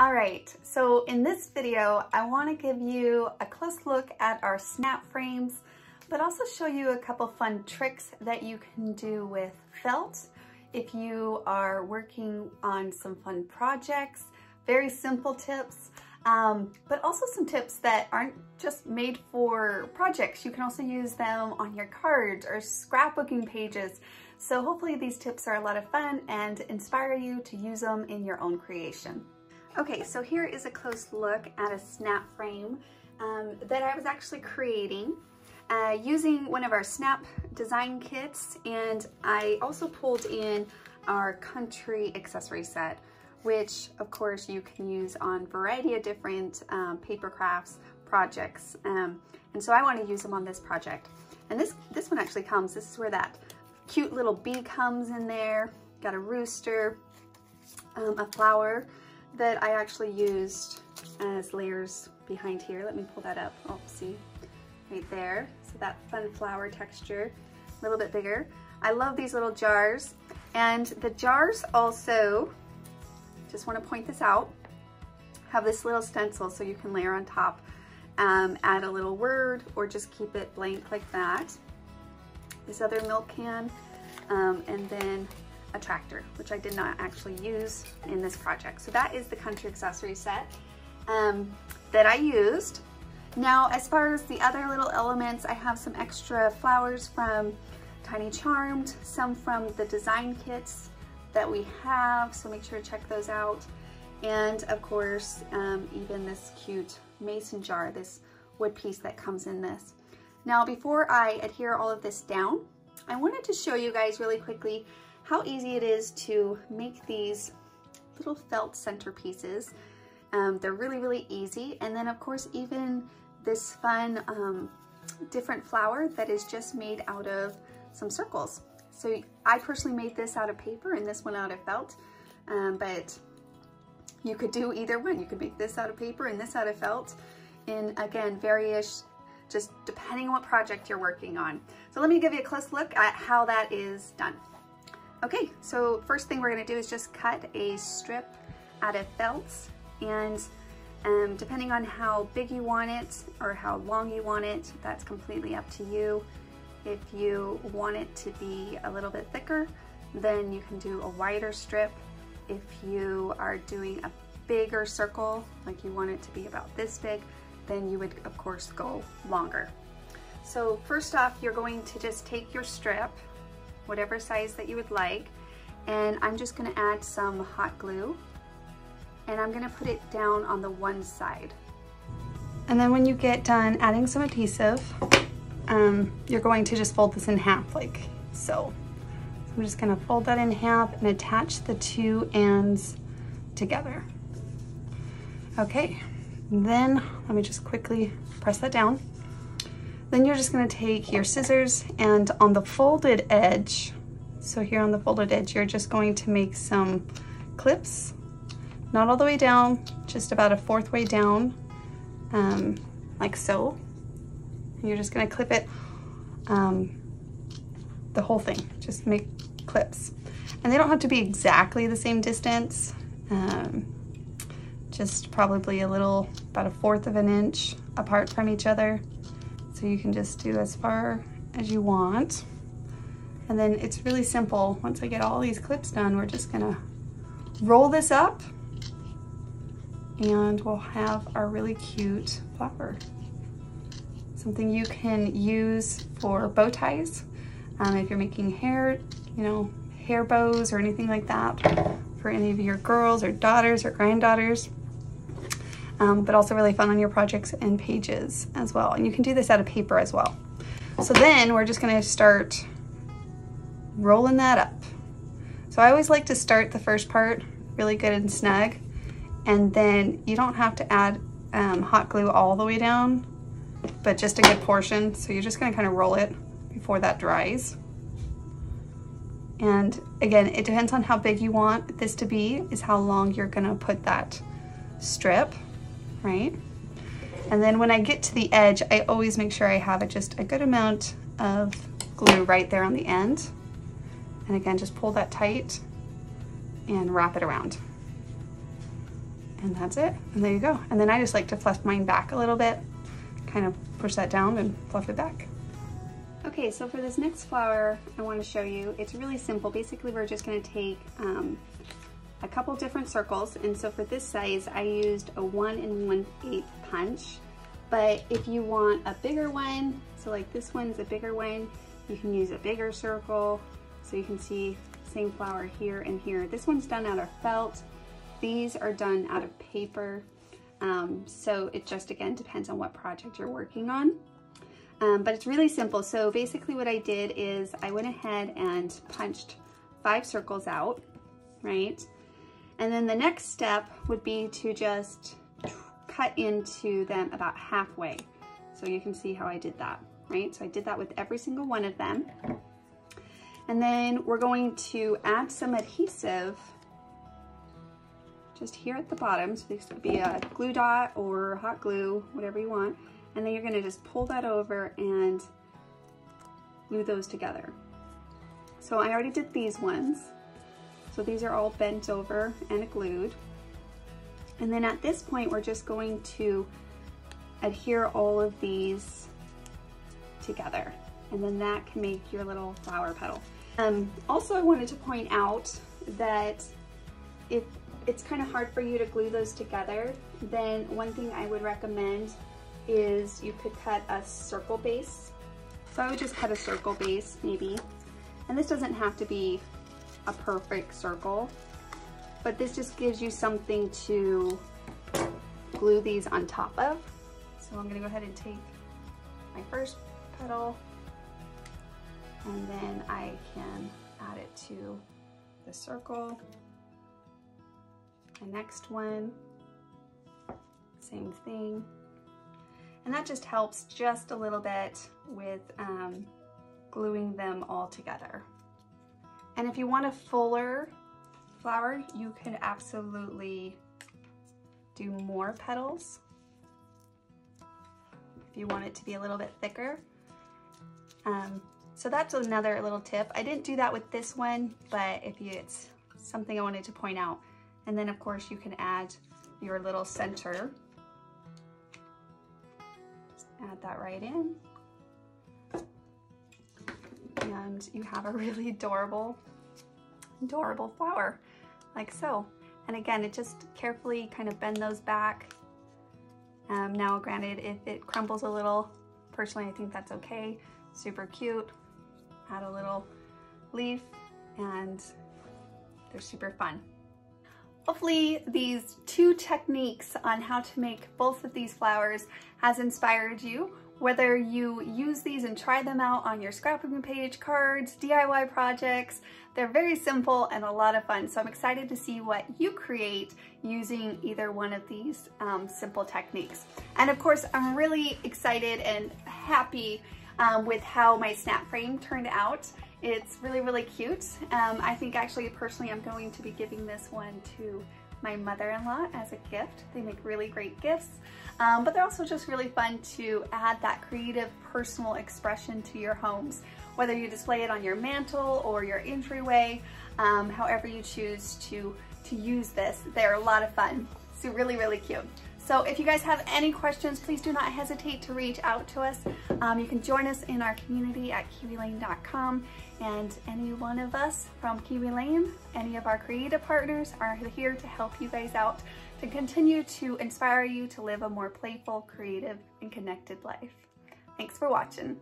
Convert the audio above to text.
All right, so in this video, I wanna give you a close look at our snap frames, but also show you a couple fun tricks that you can do with felt if you are working on some fun projects, very simple tips, um, but also some tips that aren't just made for projects. You can also use them on your cards or scrapbooking pages. So hopefully these tips are a lot of fun and inspire you to use them in your own creation. Okay, so here is a close look at a snap frame um, that I was actually creating uh, using one of our snap design kits and I also pulled in our country accessory set which of course you can use on a variety of different um, paper crafts projects um, and so I want to use them on this project. And this this one actually comes this is where that cute little bee comes in there got a rooster um, a flower that I actually used as layers behind here. Let me pull that up. Oh, see, right there. So that fun flower texture, a little bit bigger. I love these little jars. And the jars also, just wanna point this out, have this little stencil so you can layer on top, um, add a little word or just keep it blank like that. This other milk can, um, and then tractor, which I did not actually use in this project. So that is the country accessory set um, that I used. Now, as far as the other little elements, I have some extra flowers from Tiny Charmed, some from the design kits that we have, so make sure to check those out. And of course, um, even this cute mason jar, this wood piece that comes in this. Now, before I adhere all of this down, I wanted to show you guys really quickly how easy it is to make these little felt centerpieces. Um, they're really, really easy. And then of course, even this fun um, different flower that is just made out of some circles. So I personally made this out of paper and this one out of felt, um, but you could do either one. You could make this out of paper and this out of felt in, again, various, just depending on what project you're working on. So let me give you a close look at how that is done. Okay, so first thing we're gonna do is just cut a strip out of felt and um, depending on how big you want it or how long you want it, that's completely up to you. If you want it to be a little bit thicker, then you can do a wider strip. If you are doing a bigger circle, like you want it to be about this big, then you would of course go longer. So first off, you're going to just take your strip whatever size that you would like. And I'm just gonna add some hot glue and I'm gonna put it down on the one side. And then when you get done adding some adhesive, um, you're going to just fold this in half like so. so. I'm just gonna fold that in half and attach the two ends together. Okay, then let me just quickly press that down. Then you're just gonna take your scissors and on the folded edge, so here on the folded edge, you're just going to make some clips, not all the way down, just about a fourth way down, um, like so. And you're just gonna clip it, um, the whole thing, just make clips. And they don't have to be exactly the same distance, um, just probably a little, about a fourth of an inch apart from each other. So you can just do as far as you want. And then it's really simple. Once I get all these clips done, we're just gonna roll this up and we'll have our really cute flower. Something you can use for bow ties. Um, if you're making hair, you know, hair bows or anything like that for any of your girls or daughters or granddaughters um, but also really fun on your projects and pages as well. And you can do this out of paper as well. So then we're just gonna start rolling that up. So I always like to start the first part really good and snug, and then you don't have to add um, hot glue all the way down, but just a good portion. So you're just gonna kind of roll it before that dries. And again, it depends on how big you want this to be, is how long you're gonna put that strip right? And then when I get to the edge, I always make sure I have just a good amount of glue right there on the end. And again, just pull that tight and wrap it around. And that's it. And there you go. And then I just like to fluff mine back a little bit, kind of push that down and fluff it back. Okay, so for this next flower I want to show you, it's really simple. Basically, we're just going to take um, a couple different circles. And so for this size, I used a one and one eighth punch. But if you want a bigger one, so like this one's a bigger one, you can use a bigger circle. So you can see same flower here and here. This one's done out of felt. These are done out of paper. Um, so it just, again, depends on what project you're working on. Um, but it's really simple. So basically what I did is I went ahead and punched five circles out, right? And then the next step would be to just cut into them about halfway. So you can see how I did that, right? So I did that with every single one of them. And then we're going to add some adhesive just here at the bottom. So this would be a glue dot or hot glue, whatever you want. And then you're gonna just pull that over and glue those together. So I already did these ones. So these are all bent over and glued. And then at this point, we're just going to adhere all of these together. And then that can make your little flower petal. Um, also, I wanted to point out that if it's kind of hard for you to glue those together, then one thing I would recommend is you could cut a circle base. So I would just cut a circle base maybe. And this doesn't have to be a perfect circle, but this just gives you something to glue these on top of. So I'm gonna go ahead and take my first petal and then I can add it to the circle. The next one, same thing. And that just helps just a little bit with um, gluing them all together. And if you want a fuller flower, you can absolutely do more petals. If you want it to be a little bit thicker. Um, so that's another little tip. I didn't do that with this one, but if you, it's something I wanted to point out. And then of course you can add your little center. Just add that right in and you have a really adorable, adorable flower like so. And again, it just carefully kind of bend those back. Um, now, granted, if it crumbles a little, personally, I think that's okay. Super cute. Add a little leaf and they're super fun. Hopefully these two techniques on how to make both of these flowers has inspired you whether you use these and try them out on your scrapbooking page, cards, DIY projects, they're very simple and a lot of fun. So I'm excited to see what you create using either one of these um, simple techniques. And of course, I'm really excited and happy um, with how my snap frame turned out. It's really, really cute. Um, I think actually, personally, I'm going to be giving this one to my mother-in-law as a gift. They make really great gifts, um, but they're also just really fun to add that creative personal expression to your homes, whether you display it on your mantle or your entryway, um, however you choose to, to use this. They're a lot of fun. So really, really cute. So if you guys have any questions, please do not hesitate to reach out to us. Um, you can join us in our community at kiwilane.com and any one of us from Kiwi Lane, any of our creative partners are here to help you guys out to continue to inspire you to live a more playful, creative, and connected life. Thanks for watching.